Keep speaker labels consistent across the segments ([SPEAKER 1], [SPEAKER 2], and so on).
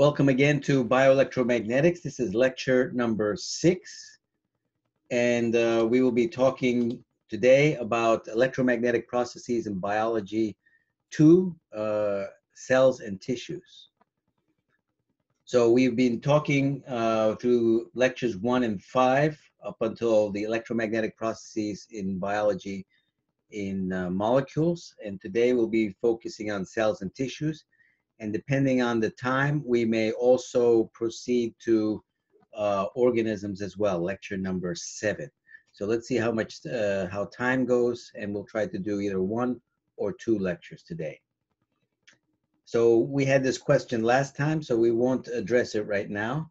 [SPEAKER 1] Welcome again to Bioelectromagnetics. This is lecture number six, and uh, we will be talking today about electromagnetic processes in biology two, uh, cells and tissues. So we've been talking uh, through lectures one and five up until the electromagnetic processes in biology in uh, molecules, and today we'll be focusing on cells and tissues and depending on the time, we may also proceed to uh, organisms as well, lecture number seven. So let's see how much, uh, how time goes, and we'll try to do either one or two lectures today. So we had this question last time, so we won't address it right now.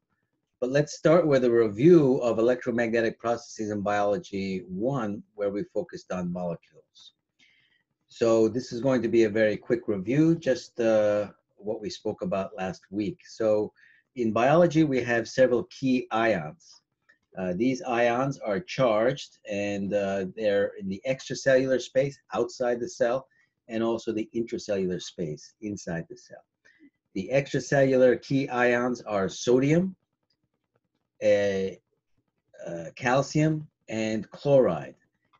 [SPEAKER 1] But let's start with a review of electromagnetic processes in biology one, where we focused on molecules. So this is going to be a very quick review, just uh, what we spoke about last week. So in biology, we have several key ions. Uh, these ions are charged and uh, they're in the extracellular space outside the cell and also the intracellular space inside the cell. The extracellular key ions are sodium, uh, calcium, and chloride.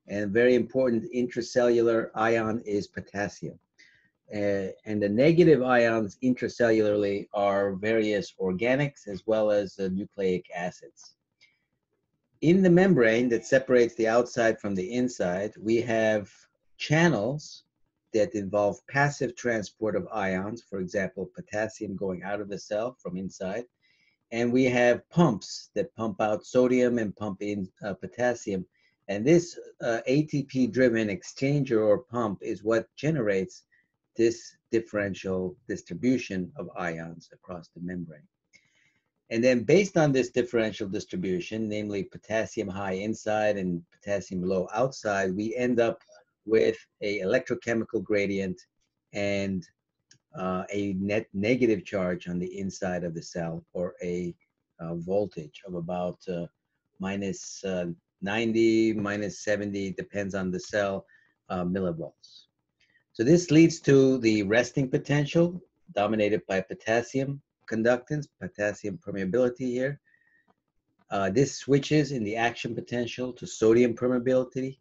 [SPEAKER 1] And very important intracellular ion is potassium. Uh, and the negative ions intracellularly are various organics as well as uh, nucleic acids. In the membrane that separates the outside from the inside, we have channels that involve passive transport of ions, for example, potassium going out of the cell from inside. And we have pumps that pump out sodium and pump in uh, potassium. And this uh, ATP driven exchanger or pump is what generates this differential distribution of ions across the membrane. And then based on this differential distribution, namely potassium high inside and potassium low outside, we end up with a electrochemical gradient and uh, a net negative charge on the inside of the cell or a uh, voltage of about uh, minus, uh, 90, minus 70, depends on the cell, uh, millivolts. So this leads to the resting potential dominated by potassium conductance, potassium permeability here. Uh, this switches in the action potential to sodium permeability.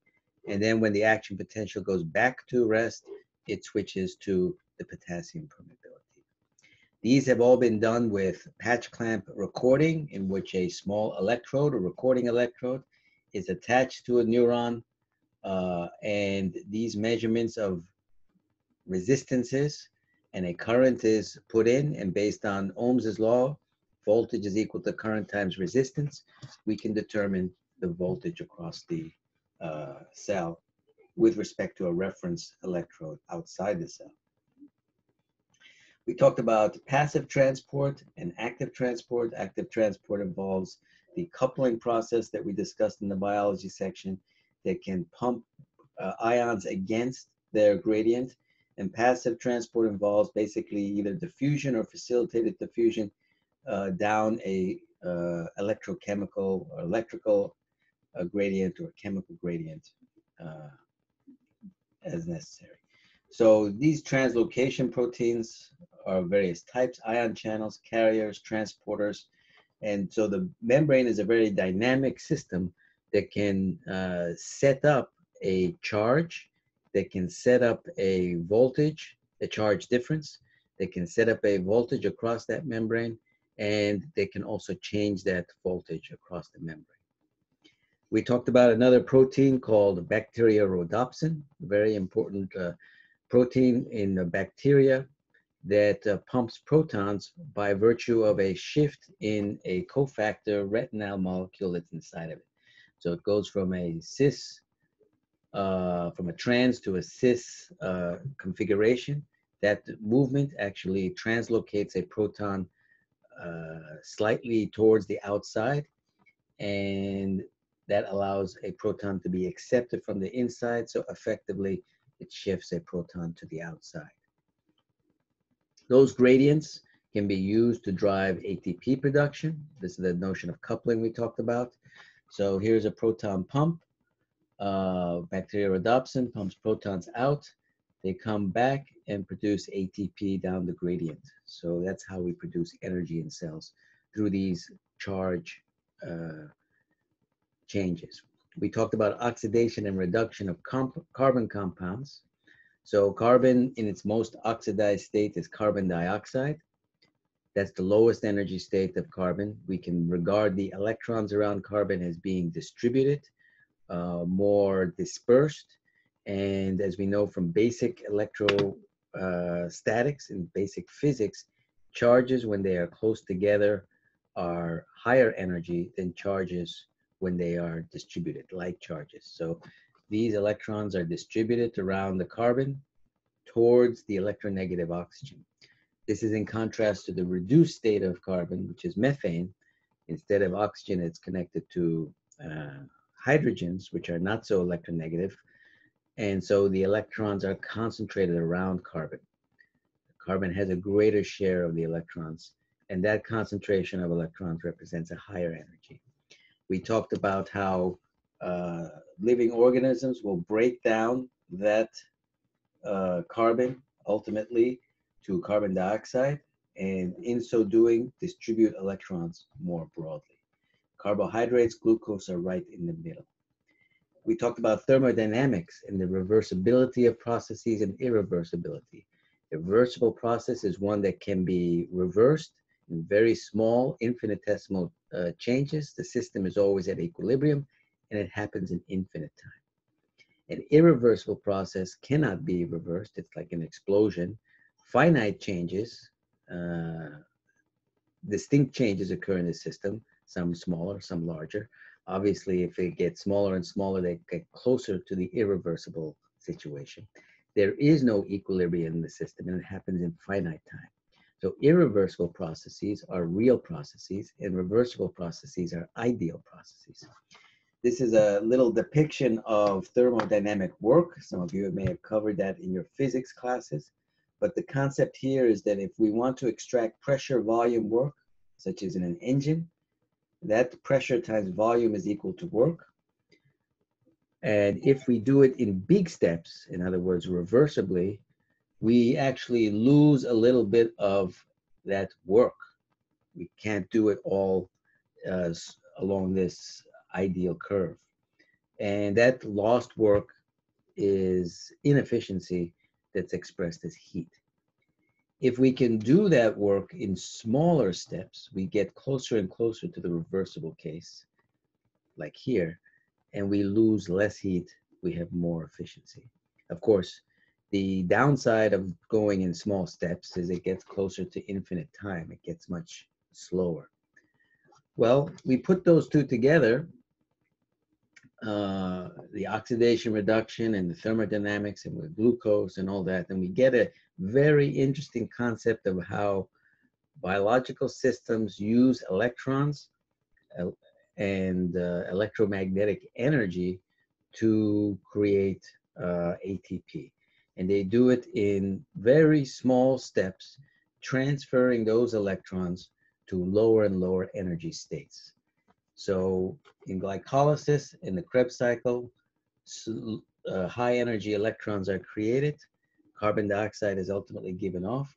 [SPEAKER 1] And then when the action potential goes back to rest, it switches to the potassium permeability. These have all been done with patch clamp recording in which a small electrode, a recording electrode, is attached to a neuron. Uh, and these measurements of resistances and a current is put in and based on Ohm's law, voltage is equal to current times resistance, we can determine the voltage across the uh, cell with respect to a reference electrode outside the cell. We talked about passive transport and active transport. Active transport involves the coupling process that we discussed in the biology section that can pump uh, ions against their gradient and passive transport involves basically either diffusion or facilitated diffusion uh, down a uh, electrochemical or electrical uh, gradient or chemical gradient uh, as necessary. So these translocation proteins are various types, ion channels, carriers, transporters. And so the membrane is a very dynamic system that can uh, set up a charge they can set up a voltage, a charge difference. They can set up a voltage across that membrane, and they can also change that voltage across the membrane. We talked about another protein called bacteriorhodopsin, a very important uh, protein in the bacteria that uh, pumps protons by virtue of a shift in a cofactor retinal molecule that's inside of it. So it goes from a cis uh, from a trans to a cis uh, configuration, that movement actually translocates a proton uh, slightly towards the outside, and that allows a proton to be accepted from the inside, so effectively it shifts a proton to the outside. Those gradients can be used to drive ATP production. This is the notion of coupling we talked about. So here's a proton pump uh, bacteriorhodopsin pumps protons out. they come back and produce ATP down the gradient. So that's how we produce energy in cells through these charge uh, changes. We talked about oxidation and reduction of comp carbon compounds. So carbon in its most oxidized state is carbon dioxide. That's the lowest energy state of carbon. We can regard the electrons around carbon as being distributed, uh, more dispersed. And as we know from basic electrostatics uh, and basic physics, charges when they are close together are higher energy than charges when they are distributed, like charges. So these electrons are distributed around the carbon towards the electronegative oxygen. This is in contrast to the reduced state of carbon, which is methane. Instead of oxygen, it's connected to uh, hydrogens, which are not so electronegative. And so the electrons are concentrated around carbon. Carbon has a greater share of the electrons, and that concentration of electrons represents a higher energy we talked about how uh, living organisms will break down that uh, carbon ultimately to carbon dioxide and in so doing distribute electrons more broadly. Carbohydrates, glucose are right in the middle. We talked about thermodynamics and the reversibility of processes and irreversibility. A reversible process is one that can be reversed in very small infinitesimal uh, changes, the system is always at equilibrium and it happens in infinite time. An irreversible process cannot be reversed. It's like an explosion. Finite changes, uh, distinct changes occur in the system, some smaller, some larger. Obviously, if it gets smaller and smaller, they get closer to the irreversible situation. There is no equilibrium in the system and it happens in finite time. So irreversible processes are real processes and reversible processes are ideal processes. This is a little depiction of thermodynamic work. Some of you may have covered that in your physics classes. But the concept here is that if we want to extract pressure volume work, such as in an engine, that pressure times volume is equal to work. And if we do it in big steps, in other words, reversibly, we actually lose a little bit of that work. We can't do it all uh, along this ideal curve. And that lost work is inefficiency that's expressed as heat. If we can do that work in smaller steps, we get closer and closer to the reversible case, like here, and we lose less heat, we have more efficiency. Of course, the downside of going in small steps is it gets closer to infinite time. It gets much slower. Well, we put those two together, uh, the oxidation reduction and the thermodynamics and with glucose and all that, and we get a very interesting concept of how biological systems use electrons and uh, electromagnetic energy to create uh, ATP and they do it in very small steps, transferring those electrons to lower and lower energy states. So in glycolysis, in the Krebs cycle, uh, high energy electrons are created, carbon dioxide is ultimately given off,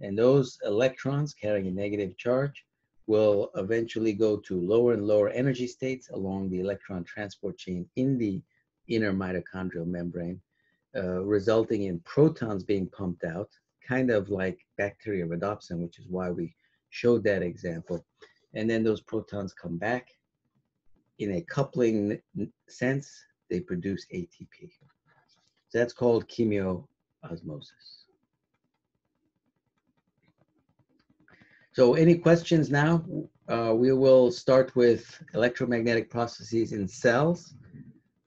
[SPEAKER 1] and those electrons carrying a negative charge will eventually go to lower and lower energy states along the electron transport chain in the inner mitochondrial membrane uh, resulting in protons being pumped out, kind of like bacteriorhodopsin, which is why we showed that example. And then those protons come back. In a coupling sense, they produce ATP. So that's called chemiosmosis. So any questions now? Uh, we will start with electromagnetic processes in cells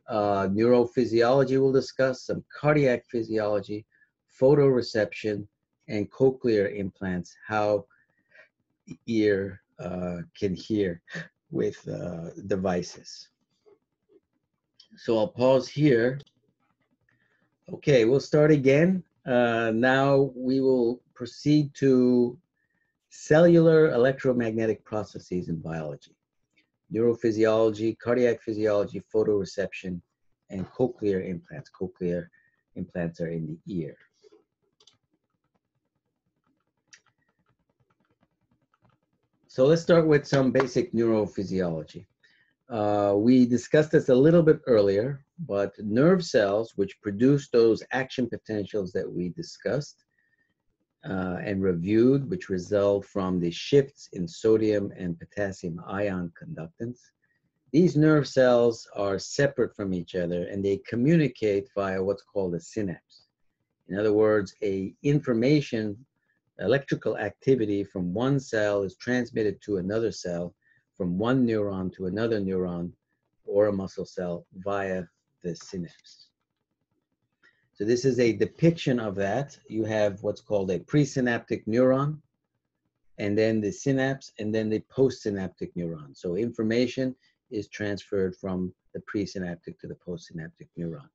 [SPEAKER 1] uh, neurophysiology we'll discuss, some cardiac physiology, photoreception, and cochlear implants, how ear uh, can hear with uh, devices. So I'll pause here. Okay, we'll start again. Uh, now we will proceed to cellular electromagnetic processes in biology neurophysiology, cardiac physiology, photoreception, and cochlear implants. Cochlear implants are in the ear. So let's start with some basic neurophysiology. Uh, we discussed this a little bit earlier, but nerve cells, which produce those action potentials that we discussed uh, and reviewed, which result from the shifts in sodium and potassium ion conductance, these nerve cells are separate from each other and they communicate via what's called a synapse. In other words, a information electrical activity from one cell is transmitted to another cell, from one neuron to another neuron or a muscle cell via the synapse. So this is a depiction of that. You have what's called a presynaptic neuron, and then the synapse, and then the postsynaptic neuron. So information is transferred from the presynaptic to the postsynaptic neuron.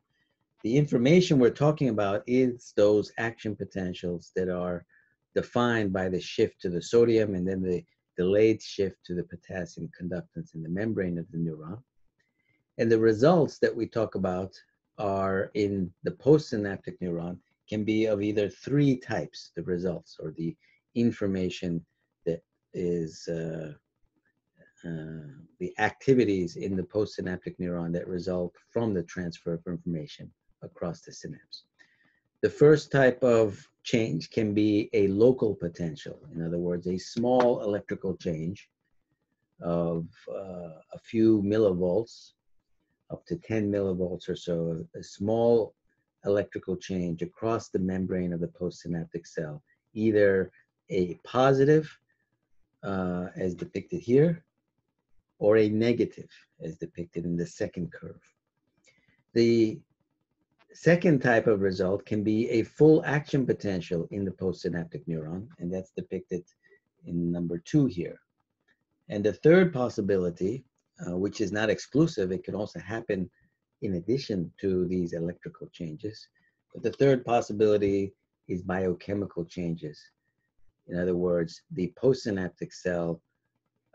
[SPEAKER 1] The information we're talking about is those action potentials that are defined by the shift to the sodium and then the delayed shift to the potassium conductance in the membrane of the neuron. And the results that we talk about are in the postsynaptic neuron can be of either three types, the results or the information that is uh, uh, the activities in the postsynaptic neuron that result from the transfer of information across the synapse. The first type of change can be a local potential. In other words, a small electrical change of uh, a few millivolts, up to 10 millivolts or so, a small electrical change across the membrane of the postsynaptic cell, either a positive, uh, as depicted here, or a negative, as depicted in the second curve. The second type of result can be a full action potential in the postsynaptic neuron, and that's depicted in number two here. And the third possibility, uh, which is not exclusive, it can also happen in addition to these electrical changes. But the third possibility is biochemical changes. In other words, the postsynaptic cell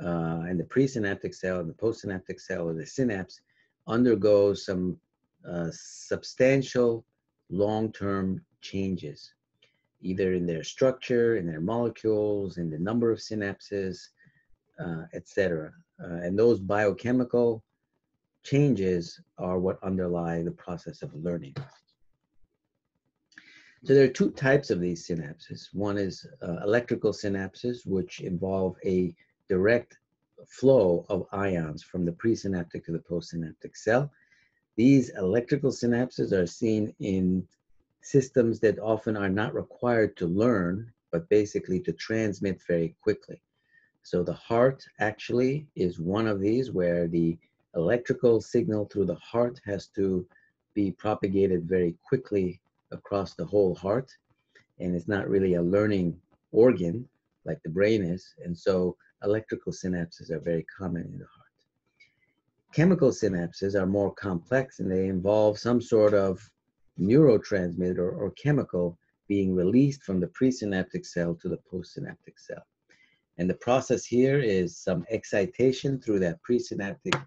[SPEAKER 1] uh, and the presynaptic cell and the postsynaptic cell or the synapse undergoes some uh, substantial long-term changes, either in their structure, in their molecules, in the number of synapses, uh, etc. Uh, and those biochemical changes are what underlie the process of learning. So there are two types of these synapses. One is uh, electrical synapses, which involve a direct flow of ions from the presynaptic to the postsynaptic cell. These electrical synapses are seen in systems that often are not required to learn, but basically to transmit very quickly. So the heart actually is one of these where the electrical signal through the heart has to be propagated very quickly across the whole heart. And it's not really a learning organ like the brain is. And so electrical synapses are very common in the heart. Chemical synapses are more complex and they involve some sort of neurotransmitter or chemical being released from the presynaptic cell to the postsynaptic cell. And the process here is some excitation through that presynaptic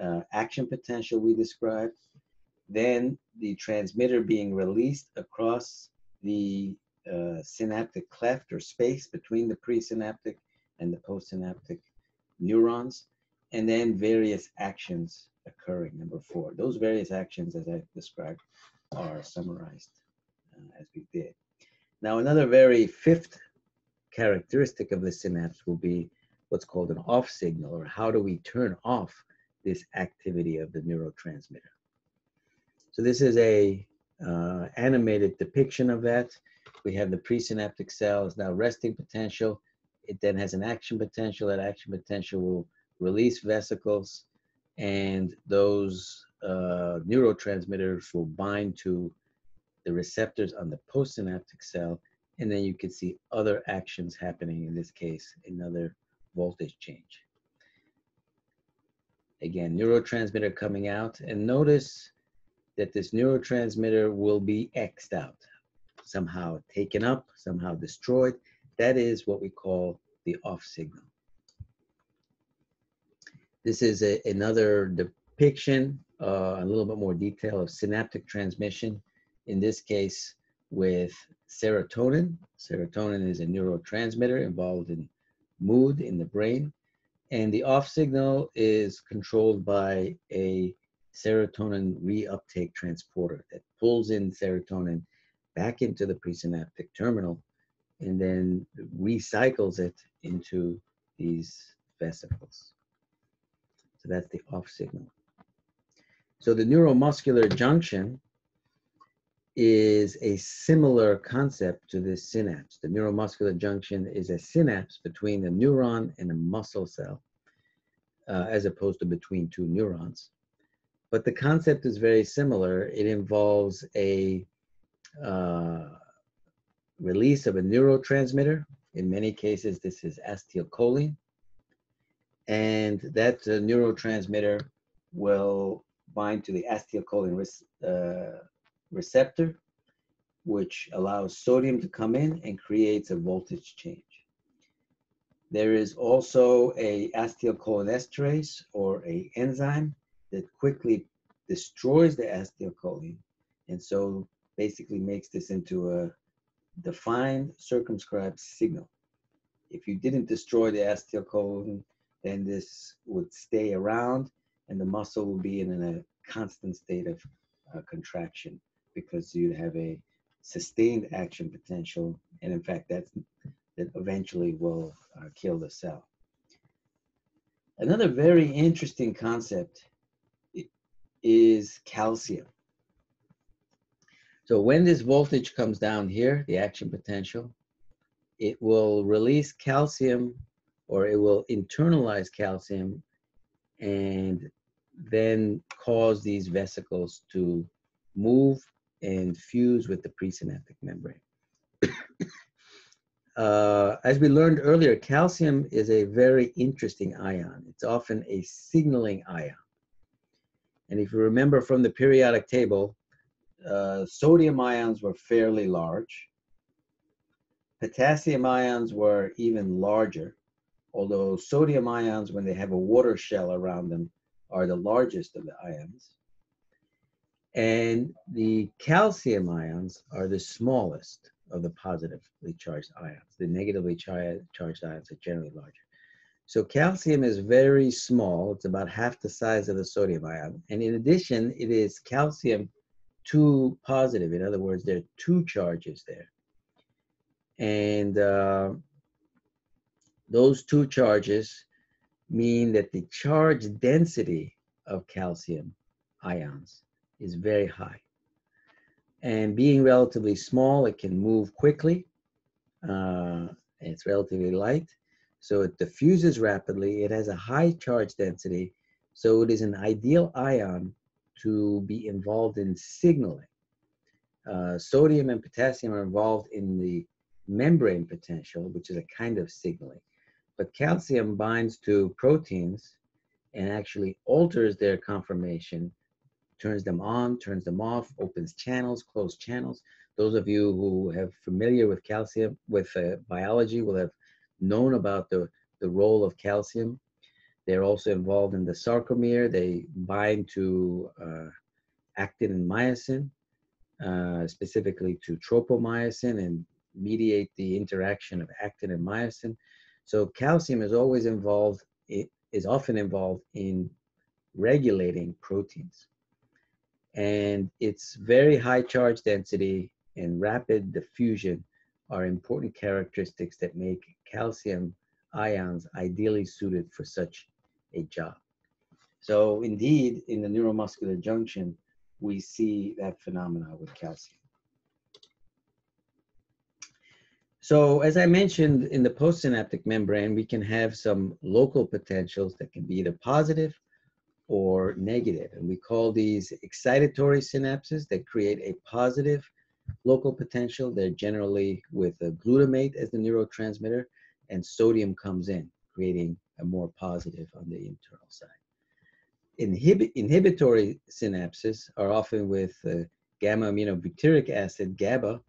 [SPEAKER 1] uh, action potential we described. Then the transmitter being released across the uh, synaptic cleft or space between the presynaptic and the postsynaptic neurons and then various actions occurring, number four. Those various actions, as I described, are summarized uh, as we did. Now, another very fifth characteristic of the synapse will be what's called an off signal, or how do we turn off this activity of the neurotransmitter. So this is a uh, animated depiction of that. We have the presynaptic cells now resting potential. It then has an action potential. That action potential will release vesicles, and those uh, neurotransmitters will bind to the receptors on the postsynaptic cell, and then you can see other actions happening, in this case, another voltage change. Again, neurotransmitter coming out, and notice that this neurotransmitter will be X'd out, somehow taken up, somehow destroyed. That is what we call the off signal. This is a, another depiction, uh, a little bit more detail of synaptic transmission. in this case with serotonin. Serotonin is a neurotransmitter involved in mood in the brain. And the off signal is controlled by a serotonin reuptake transporter that pulls in serotonin back into the presynaptic terminal and then recycles it into these vesicles. So that's the off signal. So the neuromuscular junction is a similar concept to this synapse. The neuromuscular junction is a synapse between a neuron and a muscle cell, uh, as opposed to between two neurons. But the concept is very similar. It involves a uh, release of a neurotransmitter. In many cases, this is acetylcholine. And that uh, neurotransmitter will bind to the acetylcholine uh, receptor, which allows sodium to come in and creates a voltage change. There is also a acetylcholinesterase or a enzyme that quickly destroys the acetylcholine and so basically makes this into a defined circumscribed signal. If you didn't destroy the acetylcholine, then this would stay around and the muscle will be in a constant state of uh, contraction because you'd have a sustained action potential, and in fact, that's that eventually will uh, kill the cell. Another very interesting concept is calcium. So when this voltage comes down here, the action potential, it will release calcium or it will internalize calcium and then cause these vesicles to move and fuse with the presynaptic membrane. uh, as we learned earlier, calcium is a very interesting ion. It's often a signaling ion. And if you remember from the periodic table, uh, sodium ions were fairly large. Potassium ions were even larger, although sodium ions, when they have a water shell around them, are the largest of the ions. And the calcium ions are the smallest of the positively charged ions. The negatively char charged ions are generally larger. So calcium is very small. It's about half the size of the sodium ion. And in addition, it is calcium 2 positive. In other words, there are two charges there. And uh, those two charges mean that the charge density of calcium ions is very high. And being relatively small, it can move quickly. Uh, it's relatively light. So it diffuses rapidly. It has a high charge density. So it is an ideal ion to be involved in signaling. Uh, sodium and potassium are involved in the membrane potential, which is a kind of signaling. But calcium binds to proteins and actually alters their conformation turns them on, turns them off, opens channels, closed channels. Those of you who have familiar with calcium, with uh, biology will have known about the, the role of calcium. They're also involved in the sarcomere. They bind to uh, actin and myosin, uh, specifically to tropomyosin and mediate the interaction of actin and myosin. So calcium is always involved, it is often involved in regulating proteins and its very high charge density and rapid diffusion are important characteristics that make calcium ions ideally suited for such a job. So indeed, in the neuromuscular junction, we see that phenomena with calcium. So as I mentioned in the postsynaptic membrane, we can have some local potentials that can be either positive or negative. And we call these excitatory synapses that create a positive local potential. They're generally with glutamate as the neurotransmitter, and sodium comes in, creating a more positive on the internal side. Inhib inhibitory synapses are often with uh, gamma aminobutyric acid, GABA,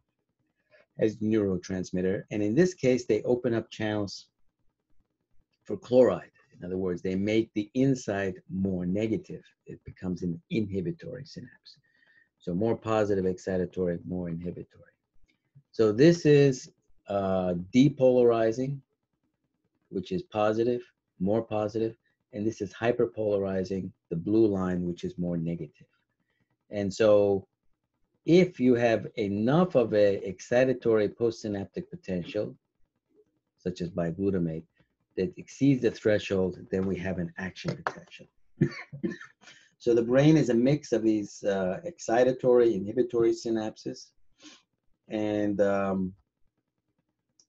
[SPEAKER 1] as neurotransmitter. And in this case, they open up channels for chloride. In other words, they make the inside more negative. It becomes an inhibitory synapse. So more positive excitatory, more inhibitory. So this is uh, depolarizing, which is positive, more positive, and this is hyperpolarizing, the blue line, which is more negative. And so if you have enough of a excitatory postsynaptic potential, such as by glutamate, that exceeds the threshold, then we have an action potential. so the brain is a mix of these uh, excitatory, inhibitory synapses, and um,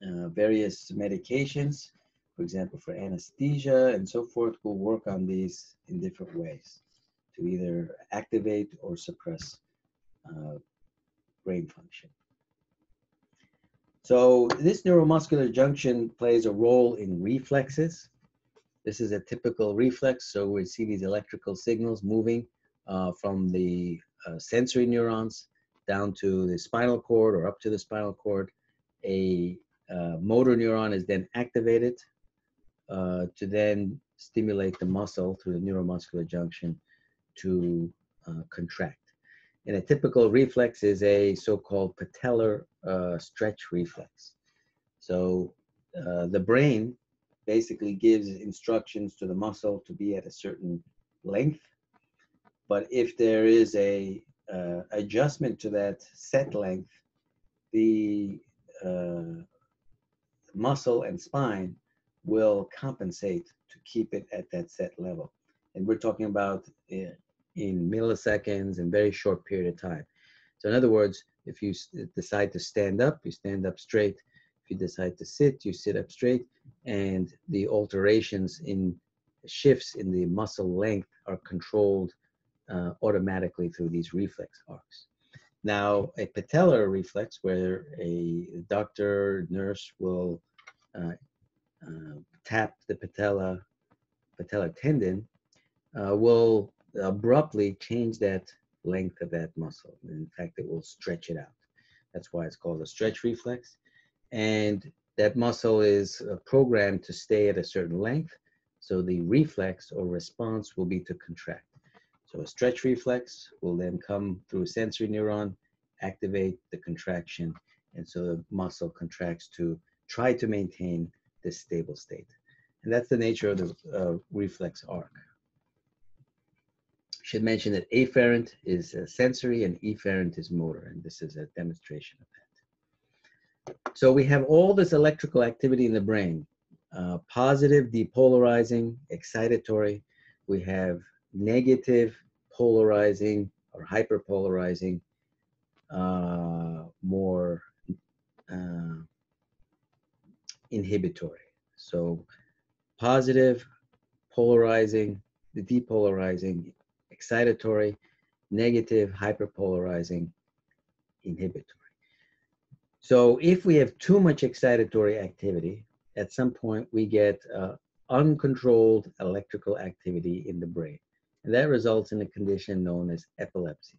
[SPEAKER 1] uh, various medications, for example, for anesthesia and so forth, will work on these in different ways to either activate or suppress uh, brain function. So this neuromuscular junction plays a role in reflexes. This is a typical reflex. So we see these electrical signals moving uh, from the uh, sensory neurons down to the spinal cord or up to the spinal cord. A uh, motor neuron is then activated uh, to then stimulate the muscle through the neuromuscular junction to uh, contract. And a typical reflex is a so-called patellar uh, stretch reflex. So uh, the brain basically gives instructions to the muscle to be at a certain length. But if there is a uh, adjustment to that set length, the uh, muscle and spine will compensate to keep it at that set level. And we're talking about uh, in milliseconds and very short period of time. So in other words, if you decide to stand up, you stand up straight. If you decide to sit, you sit up straight. And the alterations in shifts in the muscle length are controlled uh, automatically through these reflex arcs. Now, a patellar reflex, where a doctor, nurse will uh, uh, tap the patella, patellar tendon, uh, will abruptly change that length of that muscle. In fact, it will stretch it out. That's why it's called a stretch reflex. And that muscle is uh, programmed to stay at a certain length. So the reflex or response will be to contract. So a stretch reflex will then come through a sensory neuron, activate the contraction, and so the muscle contracts to try to maintain this stable state. And that's the nature of the uh, reflex arc should mention that afferent is sensory and efferent is motor, and this is a demonstration of that. So we have all this electrical activity in the brain, uh, positive, depolarizing, excitatory. We have negative, polarizing or hyperpolarizing, uh, more uh, inhibitory. So positive, polarizing, the depolarizing, excitatory, negative, hyperpolarizing, inhibitory. So if we have too much excitatory activity, at some point we get uh, uncontrolled electrical activity in the brain. And that results in a condition known as epilepsy.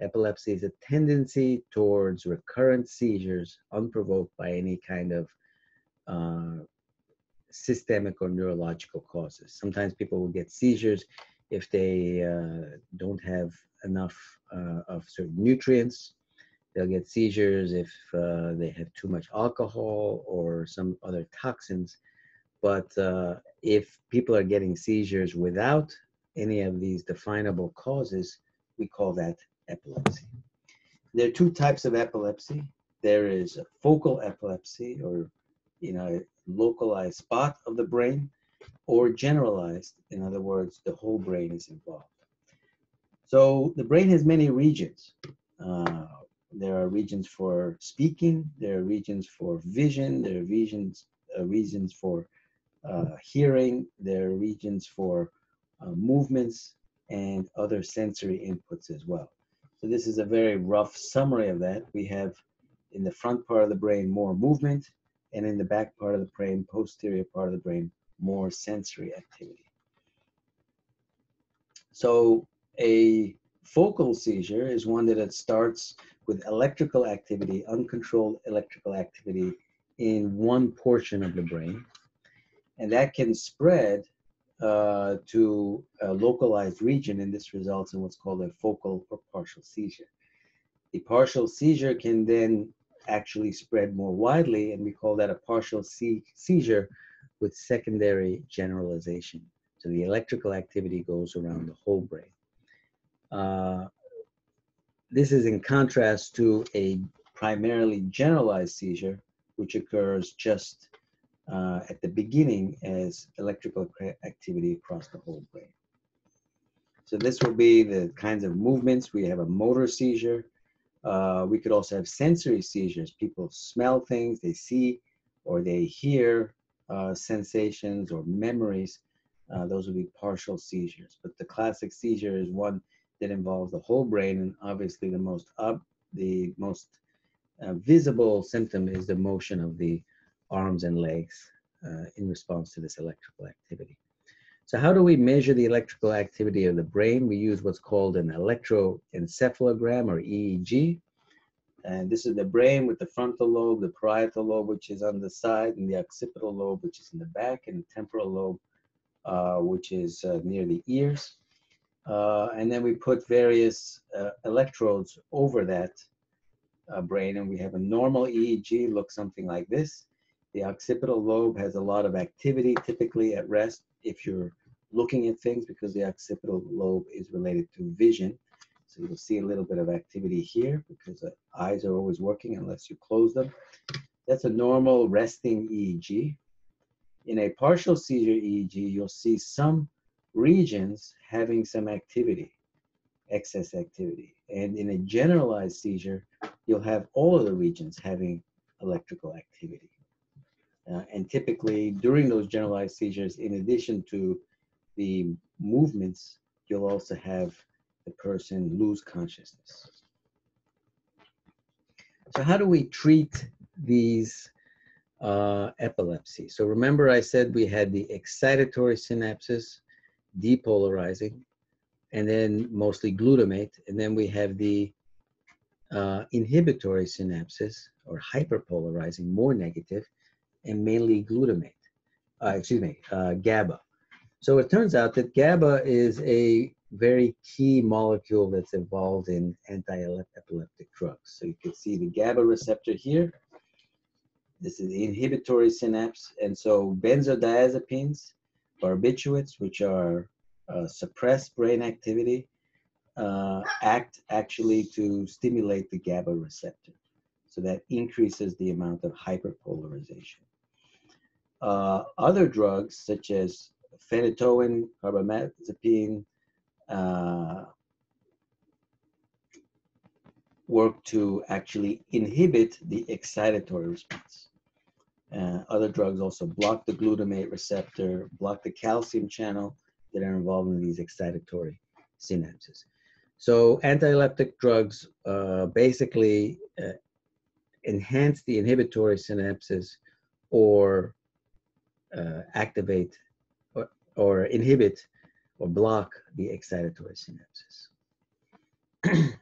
[SPEAKER 1] Epilepsy is a tendency towards recurrent seizures unprovoked by any kind of uh, systemic or neurological causes. Sometimes people will get seizures if they uh, don't have enough uh, of certain nutrients. They'll get seizures if uh, they have too much alcohol or some other toxins. But uh, if people are getting seizures without any of these definable causes, we call that epilepsy. There are two types of epilepsy. There is focal epilepsy or you know, localized spot of the brain or generalized. In other words, the whole brain is involved. So the brain has many regions. Uh, there are regions for speaking, there are regions for vision, there are regions, uh, regions for uh, hearing, there are regions for uh, movements and other sensory inputs as well. So this is a very rough summary of that. We have in the front part of the brain more movement, and in the back part of the brain, posterior part of the brain, more sensory activity. So a focal seizure is one that starts with electrical activity, uncontrolled electrical activity in one portion of the brain. And that can spread uh, to a localized region, and this results in what's called a focal or partial seizure. The partial seizure can then actually spread more widely, and we call that a partial seizure with secondary generalization. So the electrical activity goes around the whole brain. Uh, this is in contrast to a primarily generalized seizure, which occurs just uh, at the beginning as electrical activity across the whole brain. So this will be the kinds of movements. We have a motor seizure. Uh, we could also have sensory seizures. People smell things, they see or they hear uh, sensations or memories. Uh, those would be partial seizures. But the classic seizure is one that involves the whole brain, and obviously the most up, the most uh, visible symptom is the motion of the arms and legs uh, in response to this electrical activity. So how do we measure the electrical activity of the brain? We use what's called an electroencephalogram or EEG. And this is the brain with the frontal lobe, the parietal lobe, which is on the side, and the occipital lobe, which is in the back, and the temporal lobe, uh, which is uh, near the ears. Uh, and then we put various uh, electrodes over that uh, brain, and we have a normal EEG, looks something like this. The occipital lobe has a lot of activity, typically at rest, if you're looking at things, because the occipital lobe is related to vision. So you'll see a little bit of activity here, because the eyes are always working unless you close them. That's a normal resting EEG. In a partial seizure EEG, you'll see some regions having some activity, excess activity. And in a generalized seizure, you'll have all of the regions having electrical activity. Uh, and typically during those generalized seizures, in addition to the movements, you'll also have the person lose consciousness. So how do we treat these uh, epilepsy? So remember I said we had the excitatory synapses depolarizing, and then mostly glutamate. And then we have the uh, inhibitory synapses or hyperpolarizing, more negative, and mainly glutamate, uh, excuse me, uh, GABA. So it turns out that GABA is a very key molecule that's involved in anti-epileptic drugs. So you can see the GABA receptor here. This is the inhibitory synapse. And so benzodiazepines barbiturates, which are uh, suppress brain activity, uh, act actually to stimulate the GABA receptor. So that increases the amount of hyperpolarization. Uh, other drugs such as phenytoin, carbamazepine, uh, work to actually inhibit the excitatory response. Uh, other drugs also block the glutamate receptor, block the calcium channel that are involved in these excitatory synapses. So anti-epileptic drugs uh, basically uh, enhance the inhibitory synapses or uh, activate or, or inhibit or block the excitatory synapses.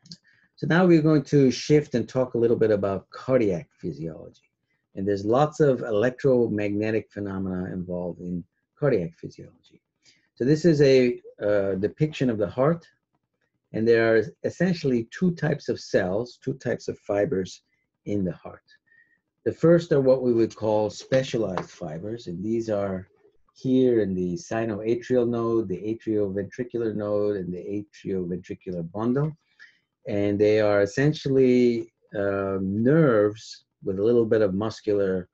[SPEAKER 1] so now we're going to shift and talk a little bit about cardiac physiology. And there's lots of electromagnetic phenomena involved in cardiac physiology. So this is a uh, depiction of the heart. And there are essentially two types of cells, two types of fibers in the heart. The first are what we would call specialized fibers, and these are here in the sinoatrial node, the atrioventricular node, and the atrioventricular bundle. And they are essentially um, nerves with a little bit of muscular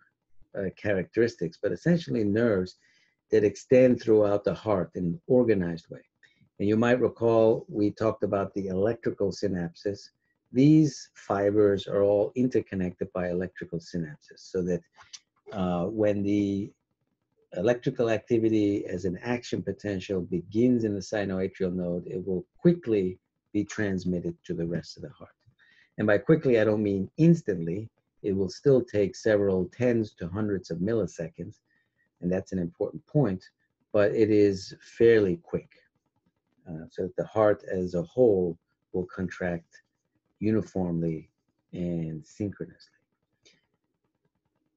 [SPEAKER 1] uh, characteristics, but essentially nerves that extend throughout the heart in an organized way. And you might recall we talked about the electrical synapses. These fibers are all interconnected by electrical synapses so that uh, when the electrical activity as an action potential begins in the sinoatrial node, it will quickly be transmitted to the rest of the heart. And by quickly, I don't mean instantly, it will still take several tens to hundreds of milliseconds, and that's an important point, but it is fairly quick. Uh, so that the heart as a whole will contract uniformly and synchronously.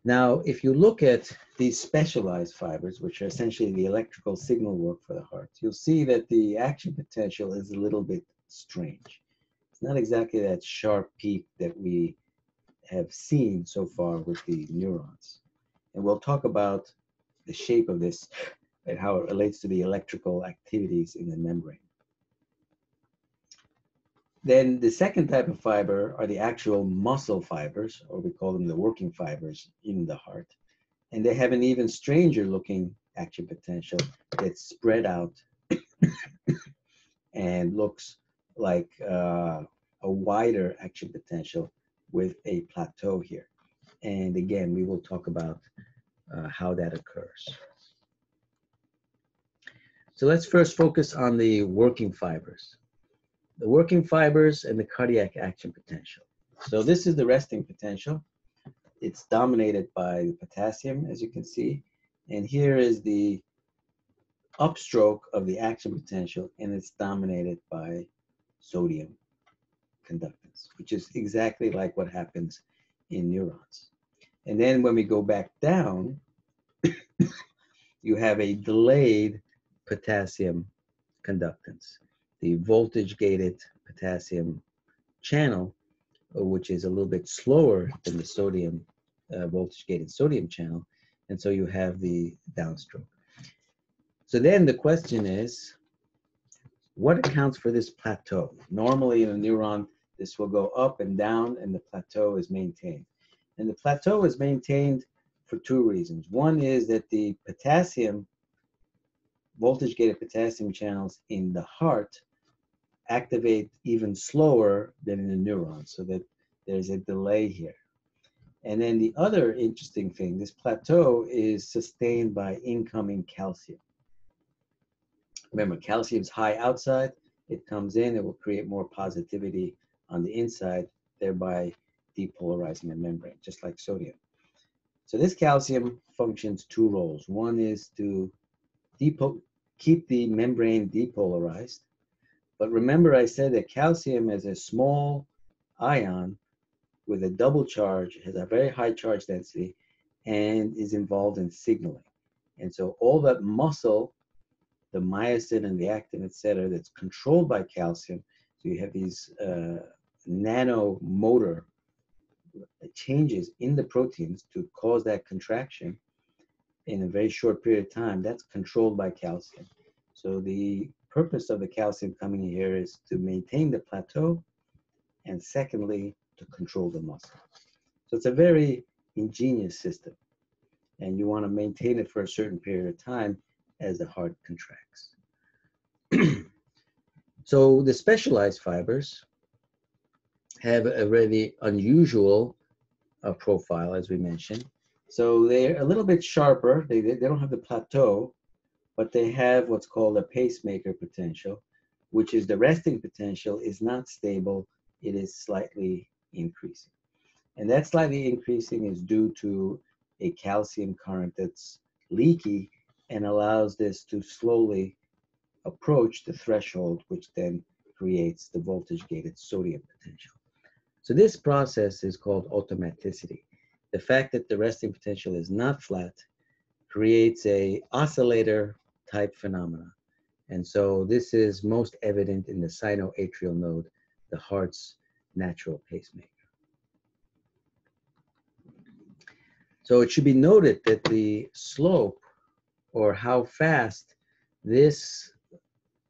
[SPEAKER 1] Now, if you look at these specialized fibers, which are essentially the electrical signal work for the heart, you'll see that the action potential is a little bit strange. It's not exactly that sharp peak that we have seen so far with the neurons. And we'll talk about the shape of this and how it relates to the electrical activities in the membrane. Then the second type of fiber are the actual muscle fibers, or we call them the working fibers in the heart. And they have an even stranger looking action potential that's spread out and looks like uh, a wider action potential with a plateau here. And again, we will talk about uh, how that occurs. So let's first focus on the working fibers. The working fibers and the cardiac action potential. So this is the resting potential. It's dominated by the potassium, as you can see. And here is the upstroke of the action potential, and it's dominated by sodium conductance, which is exactly like what happens in neurons. And then when we go back down, you have a delayed potassium conductance, the voltage gated potassium channel, uh, which is a little bit slower than the sodium uh, voltage gated sodium channel. And so you have the downstroke. So then the question is, what accounts for this plateau? Normally in a neuron, this will go up and down and the plateau is maintained. And the plateau is maintained for two reasons. One is that the potassium, voltage gated potassium channels in the heart activate even slower than in the neurons, so that there's a delay here. And then the other interesting thing, this plateau is sustained by incoming calcium. Remember, calcium is high outside, it comes in, it will create more positivity on the inside, thereby depolarizing the membrane, just like sodium. So this calcium functions two roles. One is to keep the membrane depolarized. But remember I said that calcium is a small ion with a double charge, has a very high charge density, and is involved in signaling. And so all that muscle, the myosin and the actin, et cetera, that's controlled by calcium, so you have these uh, nanomotor changes in the proteins to cause that contraction in a very short period of time, that's controlled by calcium. So the purpose of the calcium coming here is to maintain the plateau and secondly, to control the muscle. So it's a very ingenious system and you want to maintain it for a certain period of time as the heart contracts. so the specialized fibers have a really unusual uh, profile, as we mentioned. So they're a little bit sharper. They, they don't have the plateau, but they have what's called a pacemaker potential, which is the resting potential is not stable. It is slightly increasing. And that slightly increasing is due to a calcium current that's leaky and allows this to slowly approach the threshold, which then creates the voltage gated sodium potential. So this process is called automaticity. The fact that the resting potential is not flat creates a oscillator type phenomena. And so this is most evident in the sinoatrial node, the heart's natural pacemaker. So it should be noted that the slope or how fast this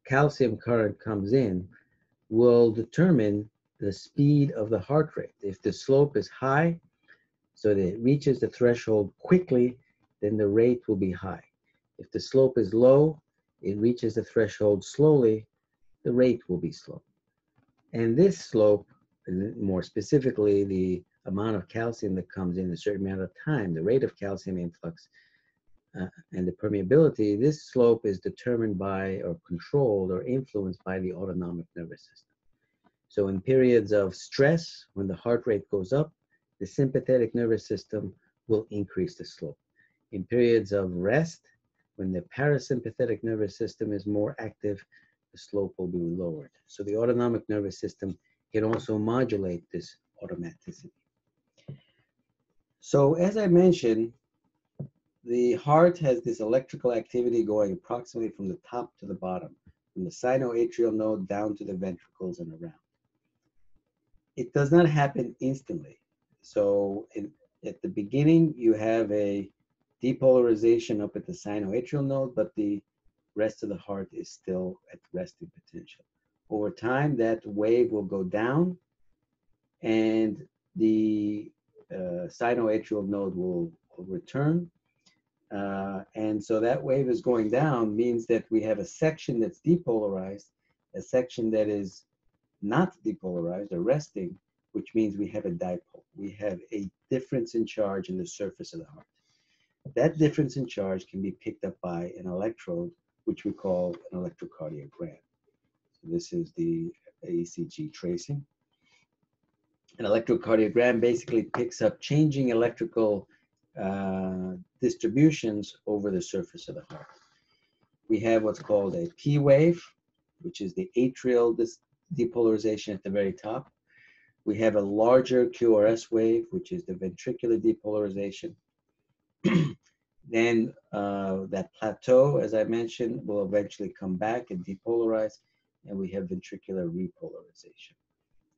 [SPEAKER 1] calcium current comes in will determine the speed of the heart rate. If the slope is high, so that it reaches the threshold quickly, then the rate will be high. If the slope is low, it reaches the threshold slowly, the rate will be slow. And this slope, more specifically, the amount of calcium that comes in a certain amount of time, the rate of calcium influx, uh, and the permeability, this slope is determined by or controlled or influenced by the autonomic nervous system. So in periods of stress, when the heart rate goes up, the sympathetic nervous system will increase the slope. In periods of rest, when the parasympathetic nervous system is more active, the slope will be lowered. So the autonomic nervous system can also modulate this automaticity. So as I mentioned, the heart has this electrical activity going approximately from the top to the bottom, from the sinoatrial node down to the ventricles and around. it does not happen instantly. So in, at the beginning, you have a depolarization up at the sinoatrial node, but the rest of the heart is still at resting potential. Over time, that wave will go down and the uh, sinoatrial node will, will return. Uh, and so that wave is going down means that we have a section that's depolarized, a section that is not depolarized or resting, which means we have a dipole. We have a difference in charge in the surface of the heart. That difference in charge can be picked up by an electrode, which we call an electrocardiogram. So this is the ECG tracing. An electrocardiogram basically picks up changing electrical uh, distributions over the surface of the heart. We have what's called a P wave, which is the atrial depolarization at the very top. We have a larger QRS wave, which is the ventricular depolarization. then uh, that plateau, as I mentioned, will eventually come back and depolarize, and we have ventricular repolarization.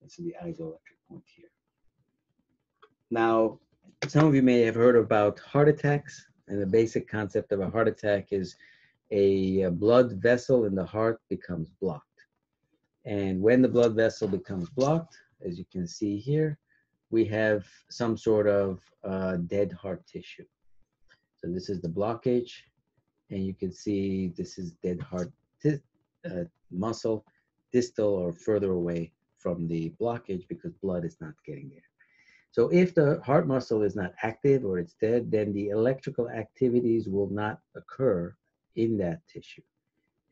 [SPEAKER 1] This is the isoelectric point here. Now, some of you may have heard about heart attacks, and the basic concept of a heart attack is a blood vessel in the heart becomes blocked. And when the blood vessel becomes blocked, as you can see here, we have some sort of uh, dead heart tissue. So this is the blockage, and you can see this is dead heart uh, muscle, distal or further away from the blockage because blood is not getting there. So if the heart muscle is not active or it's dead, then the electrical activities will not occur in that tissue.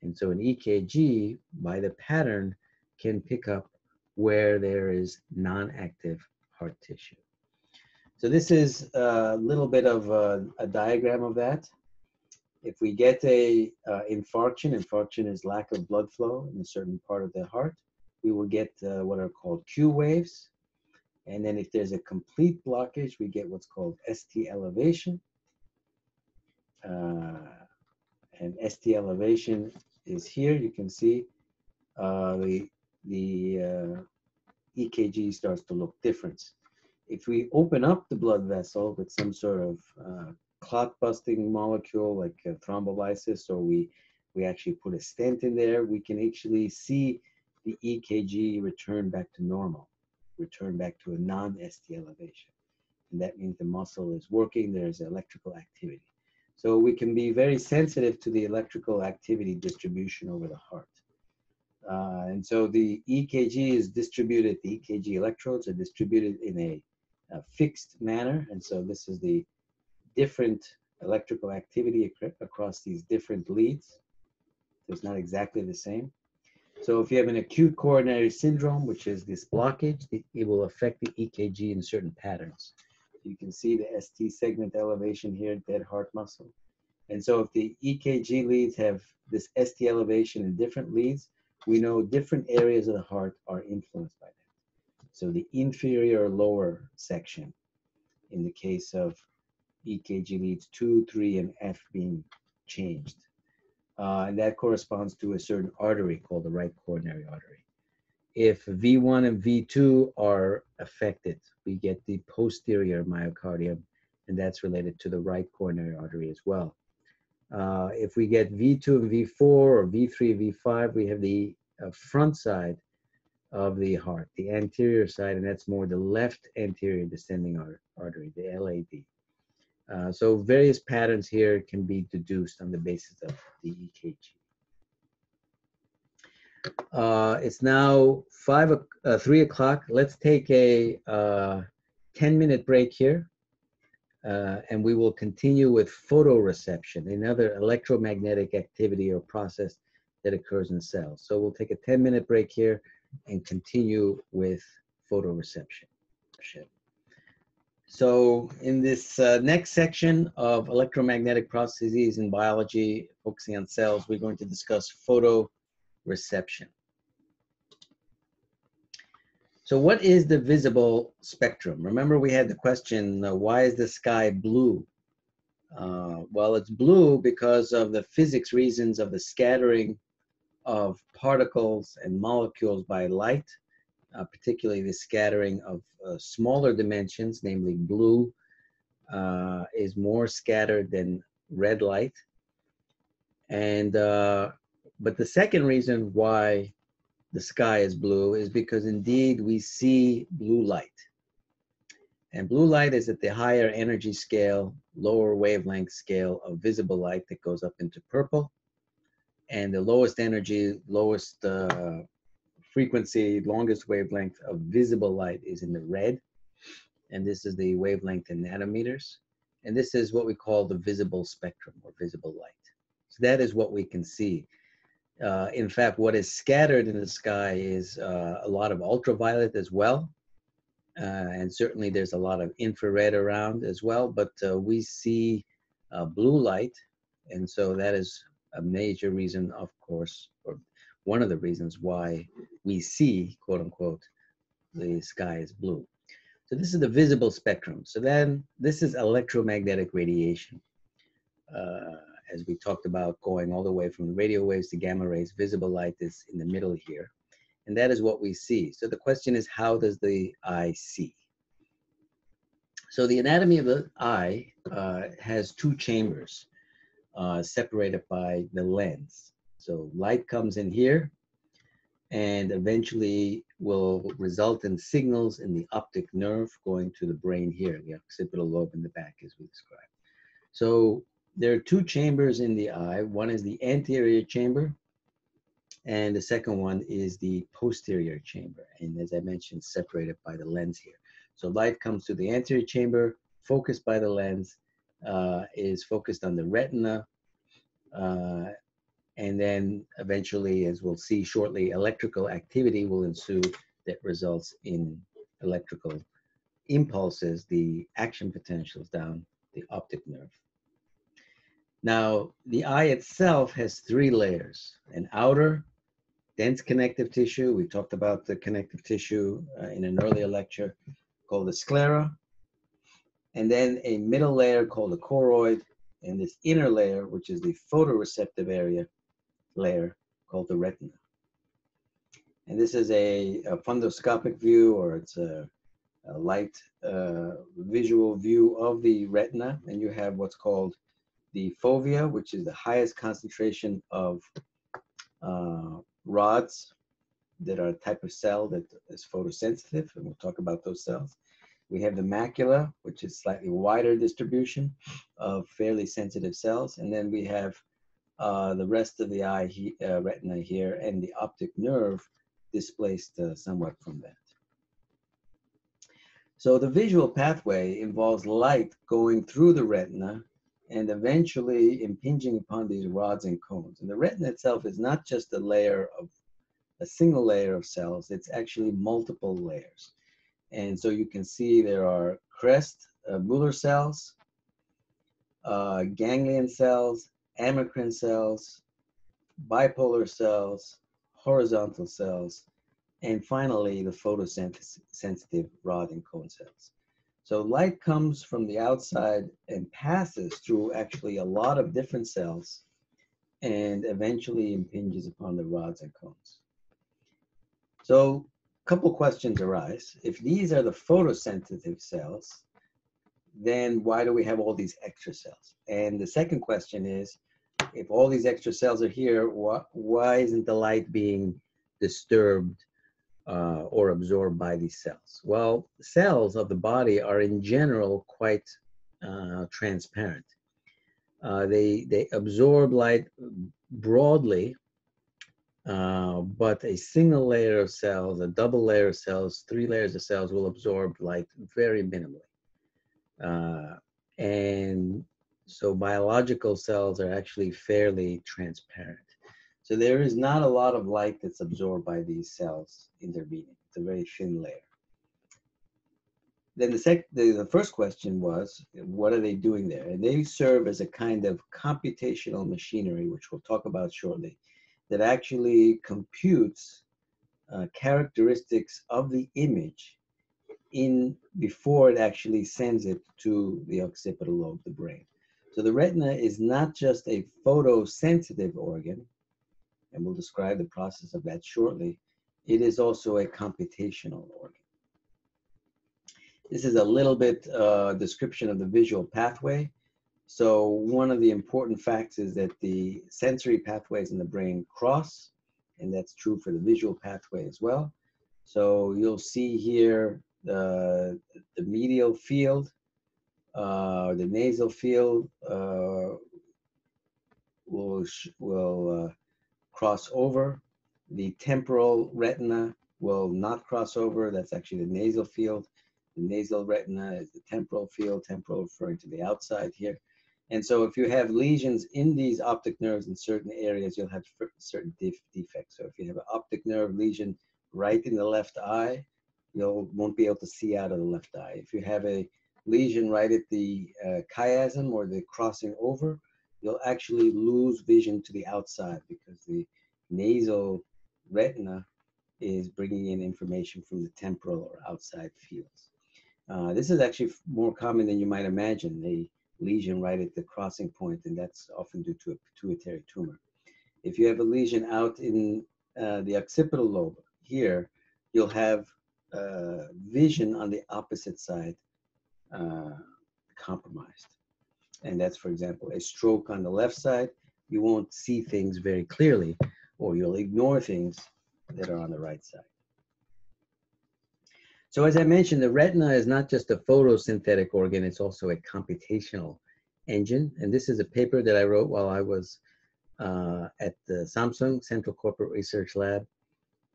[SPEAKER 1] And so an EKG, by the pattern, can pick up where there is non-active heart tissue. So this is a little bit of a, a diagram of that. If we get a uh, infarction, infarction is lack of blood flow in a certain part of the heart, we will get uh, what are called Q waves. And then if there's a complete blockage, we get what's called ST elevation. Uh, and ST elevation is here. You can see uh, the, the uh, EKG starts to look different. If we open up the blood vessel with some sort of uh, clot busting molecule like thrombolysis, or we, we actually put a stent in there, we can actually see the EKG return back to normal return back to a non-ST elevation. And that means the muscle is working, there's electrical activity. So we can be very sensitive to the electrical activity distribution over the heart. Uh, and so the EKG is distributed, the EKG electrodes are distributed in a fixed manner. And so this is the different electrical activity ac across these different leads. So it's not exactly the same. So if you have an acute coronary syndrome, which is this blockage, it will affect the EKG in certain patterns. You can see the ST segment elevation here, dead heart muscle. And so if the EKG leads have this ST elevation in different leads, we know different areas of the heart are influenced by that. So the inferior lower section, in the case of EKG leads 2, 3, and F being changed uh, and that corresponds to a certain artery called the right coronary artery. If V1 and V2 are affected, we get the posterior myocardium, and that's related to the right coronary artery as well. Uh, if we get V2 and V4 or V3 and V5, we have the uh, front side of the heart, the anterior side, and that's more the left anterior descending artery, the LAD. Uh, so various patterns here can be deduced on the basis of the EKG. Uh, it's now five, uh, three o'clock. Let's take a uh, 10 minute break here. Uh, and we will continue with photoreception, another electromagnetic activity or process that occurs in cells. So we'll take a 10 minute break here and continue with photoreception. So in this uh, next section of electromagnetic processes in biology, focusing on cells, we're going to discuss photoreception. So what is the visible spectrum? Remember we had the question, uh, why is the sky blue? Uh, well, it's blue because of the physics reasons of the scattering of particles and molecules by light uh, particularly the scattering of uh, smaller dimensions, namely blue, uh, is more scattered than red light. And, uh, but the second reason why the sky is blue is because indeed we see blue light. And blue light is at the higher energy scale, lower wavelength scale of visible light that goes up into purple. And the lowest energy, lowest uh, frequency, longest wavelength of visible light is in the red. And this is the wavelength in nanometers. And this is what we call the visible spectrum or visible light. So that is what we can see. Uh, in fact, what is scattered in the sky is uh, a lot of ultraviolet as well. Uh, and certainly there's a lot of infrared around as well, but uh, we see uh, blue light. And so that is a major reason, of course, or one of the reasons why we see, quote unquote, the sky is blue. So this is the visible spectrum. So then this is electromagnetic radiation. Uh, as we talked about going all the way from radio waves to gamma rays, visible light is in the middle here. And that is what we see. So the question is, how does the eye see? So the anatomy of the eye uh, has two chambers uh, separated by the lens. So light comes in here and eventually will result in signals in the optic nerve going to the brain here, the occipital lobe in the back as we described. So there are two chambers in the eye. One is the anterior chamber and the second one is the posterior chamber. And as I mentioned, separated by the lens here. So light comes to the anterior chamber, focused by the lens, uh, is focused on the retina, uh, and then eventually, as we'll see shortly, electrical activity will ensue that results in electrical impulses, the action potentials down the optic nerve. Now, the eye itself has three layers, an outer, dense connective tissue. We talked about the connective tissue uh, in an earlier lecture called the sclera. And then a middle layer called the choroid, and this inner layer, which is the photoreceptive area, layer called the retina. And this is a, a fundoscopic view or it's a, a light uh, visual view of the retina. And you have what's called the fovea, which is the highest concentration of uh, rods that are a type of cell that is photosensitive, and we'll talk about those cells. We have the macula, which is slightly wider distribution of fairly sensitive cells. And then we have uh, the rest of the eye he, uh, retina here and the optic nerve displaced uh, somewhat from that. So the visual pathway involves light going through the retina and eventually impinging upon these rods and cones. And the retina itself is not just a layer of a single layer of cells, it's actually multiple layers. And so you can see there are crest, uh, Muller cells, uh, ganglion cells, amacrine cells, bipolar cells, horizontal cells, and finally the photosensitive rod and cone cells. So light comes from the outside and passes through actually a lot of different cells and eventually impinges upon the rods and cones. So couple questions arise. If these are the photosensitive cells, then why do we have all these extra cells? And the second question is, if all these extra cells are here, why, why isn't the light being disturbed uh, or absorbed by these cells? Well, cells of the body are in general quite uh, transparent. Uh, they, they absorb light broadly, uh, but a single layer of cells, a double layer of cells, three layers of cells will absorb light very minimally. Uh, and so biological cells are actually fairly transparent. So there is not a lot of light that's absorbed by these cells intervening. It's a very thin layer. Then the, sec the, the first question was, what are they doing there? And they serve as a kind of computational machinery, which we'll talk about shortly, that actually computes uh, characteristics of the image in before it actually sends it to the occipital lobe, of the brain. So the retina is not just a photosensitive organ, and we'll describe the process of that shortly. it is also a computational organ. This is a little bit uh, description of the visual pathway. So one of the important facts is that the sensory pathways in the brain cross, and that's true for the visual pathway as well. So you'll see here the, the medial field, uh, the nasal field uh, will, will uh, cross over. The temporal retina will not cross over. That's actually the nasal field. The nasal retina is the temporal field, temporal referring to the outside here. And so if you have lesions in these optic nerves in certain areas, you'll have certain def defects. So if you have an optic nerve lesion right in the left eye, you won't be able to see out of the left eye. If you have a lesion right at the uh, chiasm or the crossing over, you'll actually lose vision to the outside because the nasal retina is bringing in information from the temporal or outside fields. Uh, this is actually more common than you might imagine, a lesion right at the crossing point, and that's often due to a pituitary tumor. If you have a lesion out in uh, the occipital lobe here, you'll have uh, vision on the opposite side uh, compromised. And that's, for example, a stroke on the left side, you won't see things very clearly, or you'll ignore things that are on the right side. So as I mentioned, the retina is not just a photosynthetic organ, it's also a computational engine. And this is a paper that I wrote while I was uh, at the Samsung Central Corporate Research Lab,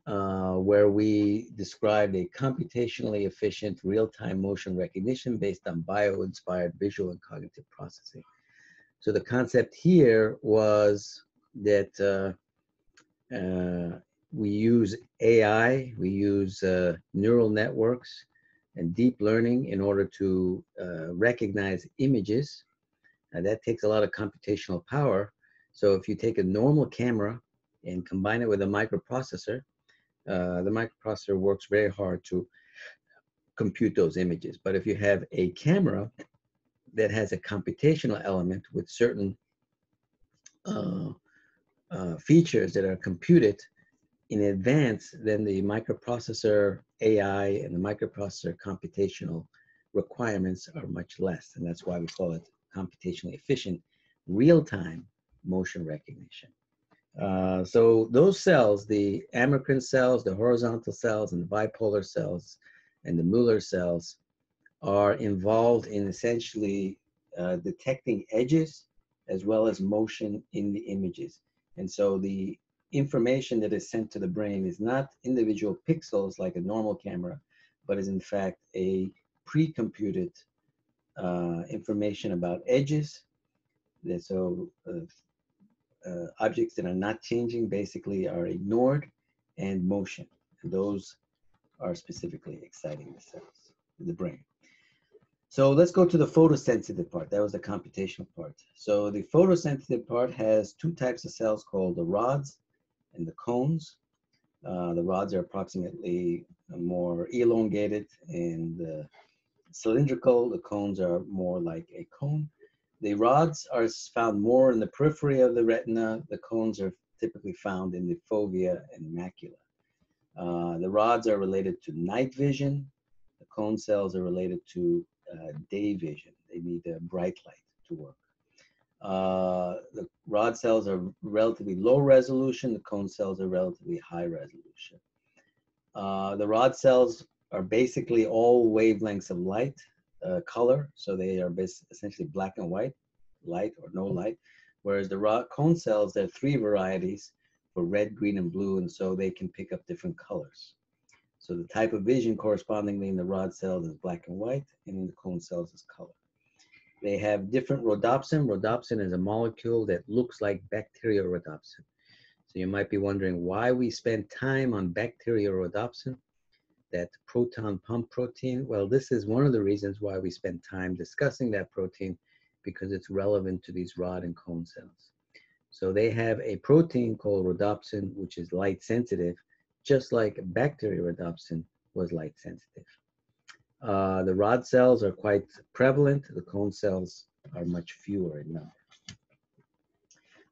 [SPEAKER 1] uh, where we described a computationally efficient real-time motion recognition based on bio-inspired visual and cognitive processing. So the concept here was that uh, uh we use AI, we use uh, neural networks and deep learning in order to uh, recognize images. That takes a lot of computational power. So if you take a normal camera and combine it with a microprocessor, uh, the microprocessor works very hard to compute those images. But if you have a camera that has a computational element with certain uh, uh, features that are computed in advance, then the microprocessor AI and the microprocessor computational requirements are much less. And that's why we call it computationally efficient real-time motion recognition. Uh, so those cells, the amacrine cells, the horizontal cells, and the bipolar cells, and the Mueller cells, are involved in essentially uh, detecting edges as well as motion in the images. And so the information that is sent to the brain is not individual pixels like a normal camera, but is in fact a pre-computed uh, information about edges. So uh, uh, objects that are not changing basically are ignored and motion. And those are specifically exciting the cells, the brain. So let's go to the photosensitive part. That was the computational part. So the photosensitive part has two types of cells called the rods and the cones. Uh, the rods are approximately more elongated and uh, cylindrical. The cones are more like a cone. The rods are found more in the periphery of the retina. The cones are typically found in the fovea and macula. Uh, the rods are related to night vision. The cone cells are related to uh, day vision. They need a bright light to work. Uh, the rod cells are relatively low resolution. The cone cells are relatively high resolution. Uh, the rod cells are basically all wavelengths of light uh, color. So they are essentially black and white, light or no light. Whereas the rod cone cells, there are three varieties for red, green, and blue. And so they can pick up different colors. So the type of vision correspondingly in the rod cells is black and white, and in the cone cells is color. They have different rhodopsin. Rhodopsin is a molecule that looks like bacteriorhodopsin. So you might be wondering why we spend time on bacteriorhodopsin, that proton pump protein. Well, this is one of the reasons why we spend time discussing that protein because it's relevant to these rod and cone cells. So they have a protein called rhodopsin, which is light sensitive, just like bacteriorhodopsin was light sensitive. Uh, the rod cells are quite prevalent. The cone cells are much fewer in number.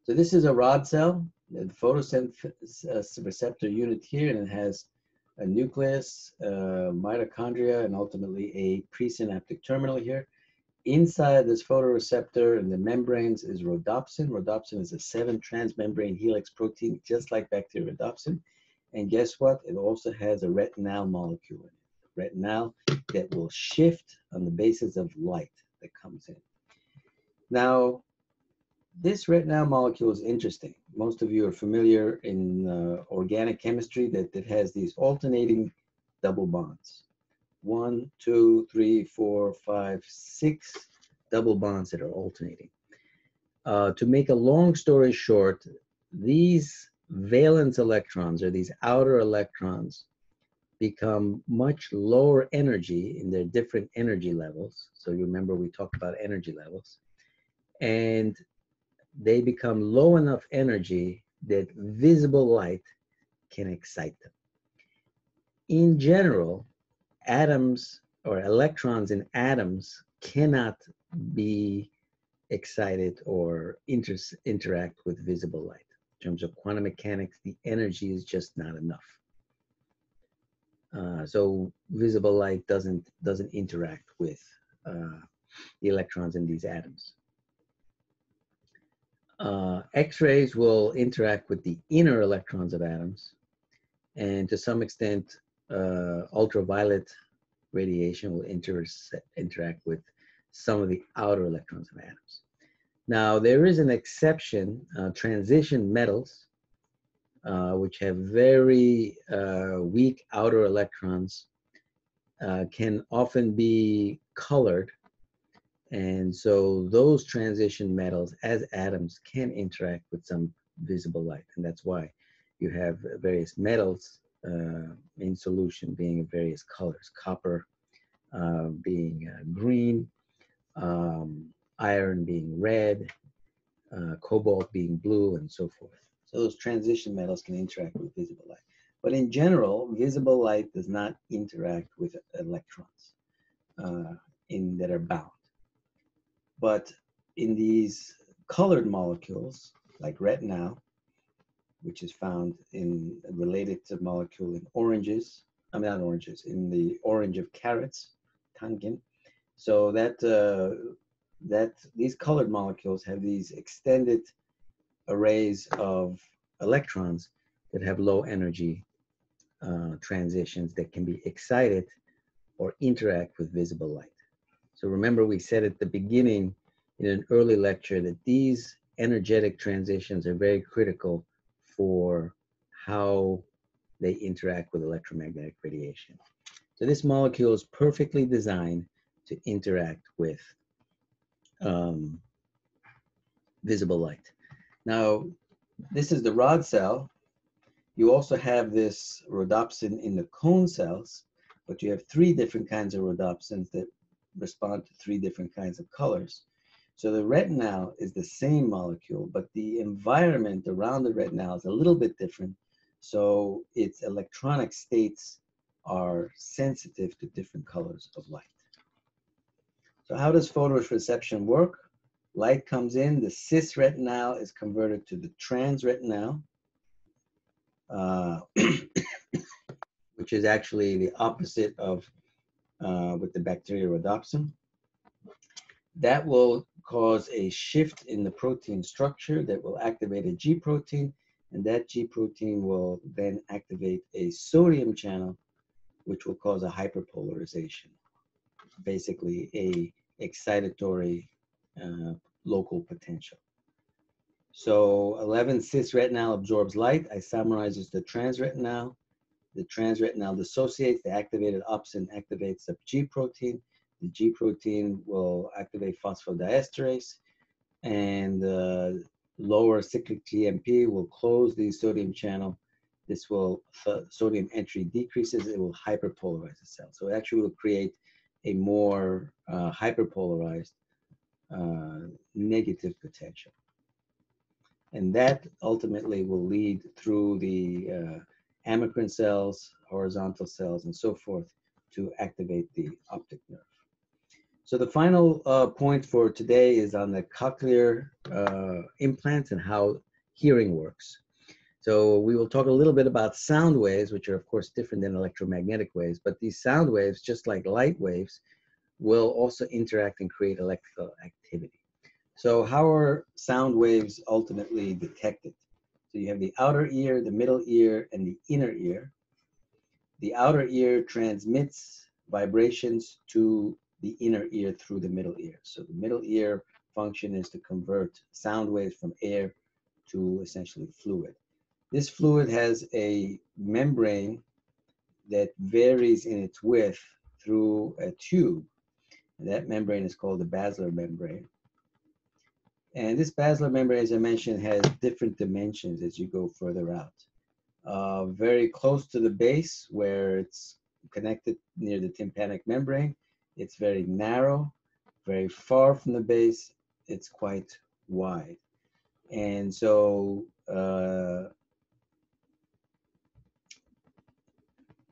[SPEAKER 1] So this is a rod cell. the photoreceptor unit here, and it has a nucleus, uh, mitochondria, and ultimately a presynaptic terminal here. Inside this photoreceptor and the membranes is rhodopsin. Rhodopsin is a seven transmembrane helix protein, just like bacteriorhodopsin. And guess what? It also has a retinal molecule in it. Retinal that will shift on the basis of light that comes in. Now, this retinal molecule is interesting. Most of you are familiar in uh, organic chemistry that it has these alternating double bonds. One, two, three, four, five, six double bonds that are alternating. Uh, to make a long story short, these valence electrons or these outer electrons become much lower energy in their different energy levels. So you remember we talked about energy levels. And they become low enough energy that visible light can excite them. In general, atoms or electrons in atoms cannot be excited or inter interact with visible light. In terms of quantum mechanics, the energy is just not enough. Uh, so visible light doesn't doesn't interact with uh, the electrons in these atoms uh, X-rays will interact with the inner electrons of atoms, and to some extent, uh, ultraviolet radiation will inter interact with some of the outer electrons of atoms. Now, there is an exception, uh, transition metals, uh, which have very uh, weak outer electrons, uh, can often be colored and so those transition metals as atoms can interact with some visible light. And that's why you have various metals uh, in solution being various colors, copper uh, being uh, green, um, iron being red, cobalt being blue, and so forth. So those transition metals can interact with visible light. But in general, visible light does not interact with electrons uh, in, that are bound. But in these colored molecules, like retinal, which is found in related to molecule in oranges, I mean not oranges, in the orange of carrots, tangin. So that uh, that these colored molecules have these extended arrays of electrons that have low energy uh, transitions that can be excited or interact with visible light. So remember we said at the beginning in an early lecture that these energetic transitions are very critical for how they interact with electromagnetic radiation. So this molecule is perfectly designed to interact with um, visible light. Now, this is the rod cell. You also have this rhodopsin in the cone cells, but you have three different kinds of rhodopsins that respond to three different kinds of colors. So the retinal is the same molecule, but the environment around the retinal is a little bit different. So its electronic states are sensitive to different colors of light. So how does photoreception work? Light comes in, the cis retinal is converted to the trans retinal, uh, which is actually the opposite of uh, with the bacteriorhodopsin. That will cause a shift in the protein structure that will activate a G protein, and that G protein will then activate a sodium channel, which will cause a hyperpolarization, basically a excitatory uh, local potential. So 11 cis retinal absorbs light, isomerizes the transretinal. The transretinal dissociates, the activated opsin activates the G protein, the G protein will activate phosphodiesterase and uh, lower cyclic GMP will close the sodium channel. This will, sodium entry decreases, it will hyperpolarize the cell. So it actually will create a more uh, hyperpolarized uh, negative potential. And that ultimately will lead through the uh, amacrine cells, horizontal cells, and so forth to activate the optic nerve. So the final uh, point for today is on the cochlear uh, implants and how hearing works. So we will talk a little bit about sound waves, which are of course different than electromagnetic waves, but these sound waves, just like light waves, will also interact and create electrical activity. So how are sound waves ultimately detected? So you have the outer ear, the middle ear, and the inner ear. The outer ear transmits vibrations to the inner ear through the middle ear. So the middle ear function is to convert sound waves from air to essentially fluid. This fluid has a membrane that varies in its width through a tube. That membrane is called the basilar membrane. And this basilar membrane, as I mentioned, has different dimensions as you go further out. Uh, very close to the base where it's connected near the tympanic membrane, it's very narrow. Very far from the base, it's quite wide. And so uh,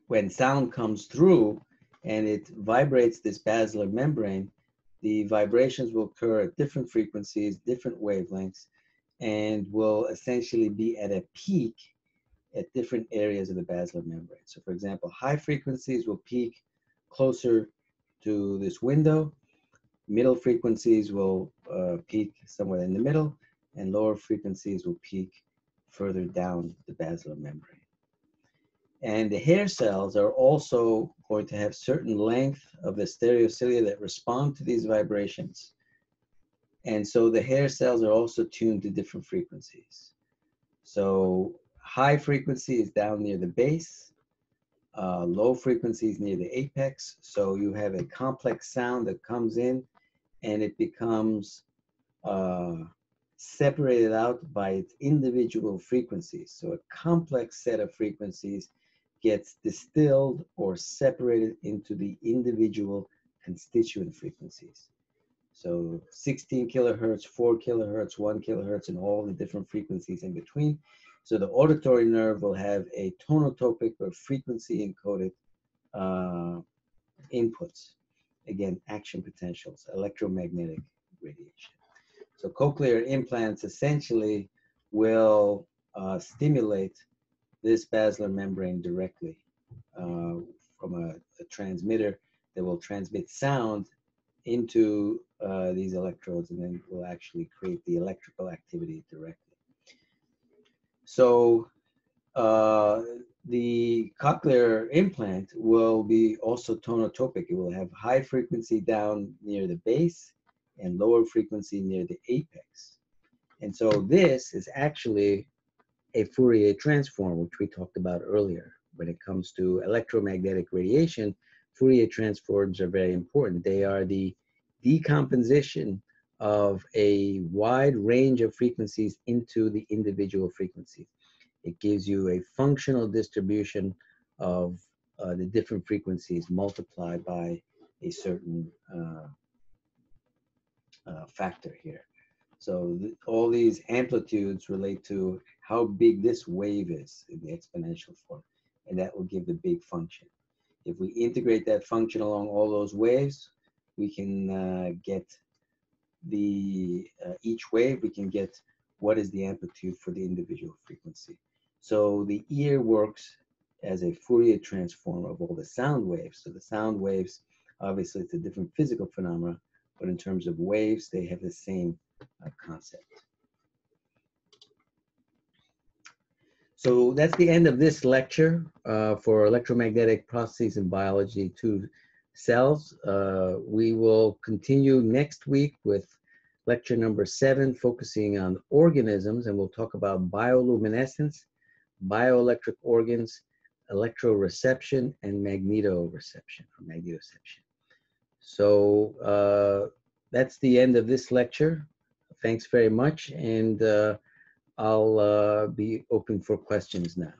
[SPEAKER 1] when sound comes through and it vibrates this basilar membrane, the vibrations will occur at different frequencies, different wavelengths, and will essentially be at a peak at different areas of the basilar membrane. So for example, high frequencies will peak closer to this window. Middle frequencies will uh, peak somewhere in the middle, and lower frequencies will peak further down the basilar membrane. And the hair cells are also going to have certain length of the stereocilia that respond to these vibrations. And so the hair cells are also tuned to different frequencies. So high frequency is down near the base, uh, low frequencies near the apex. So you have a complex sound that comes in and it becomes uh, separated out by its individual frequencies. So a complex set of frequencies gets distilled or separated into the individual constituent frequencies. So 16 kilohertz, 4 kilohertz, 1 kilohertz, and all the different frequencies in between. So the auditory nerve will have a tonotopic or frequency encoded uh, inputs. Again, action potentials, electromagnetic radiation. So cochlear implants essentially will uh, stimulate this basilar membrane directly uh, from a, a, transmitter that will transmit sound into uh, these electrodes and then will actually create the electrical activity directly. So uh, the cochlear implant will be also tonotopic. It will have high frequency down near the base and lower frequency near the apex. And so this is actually a Fourier transform, which we talked about earlier. When it comes to electromagnetic radiation, Fourier transforms are very important. They are the decomposition of a wide range of frequencies into the individual frequencies. It gives you a functional distribution of uh, the different frequencies multiplied by a certain uh, uh, factor here. So all these amplitudes relate to how big this wave is in the exponential form, and that will give the big function. If we integrate that function along all those waves, we can uh, get the uh, each wave, we can get what is the amplitude for the individual frequency. So the ear works as a Fourier transform of all the sound waves. So the sound waves, obviously it's a different physical phenomena, but in terms of waves, they have the same uh, concept. So that's the end of this lecture uh, for electromagnetic processes in biology to cells. Uh, we will continue next week with lecture number seven, focusing on organisms, and we'll talk about bioluminescence, bioelectric organs, electroreception, and magnetoreception or magnetoception. So uh, that's the end of this lecture thanks very much, and uh, I'll uh, be open for questions now.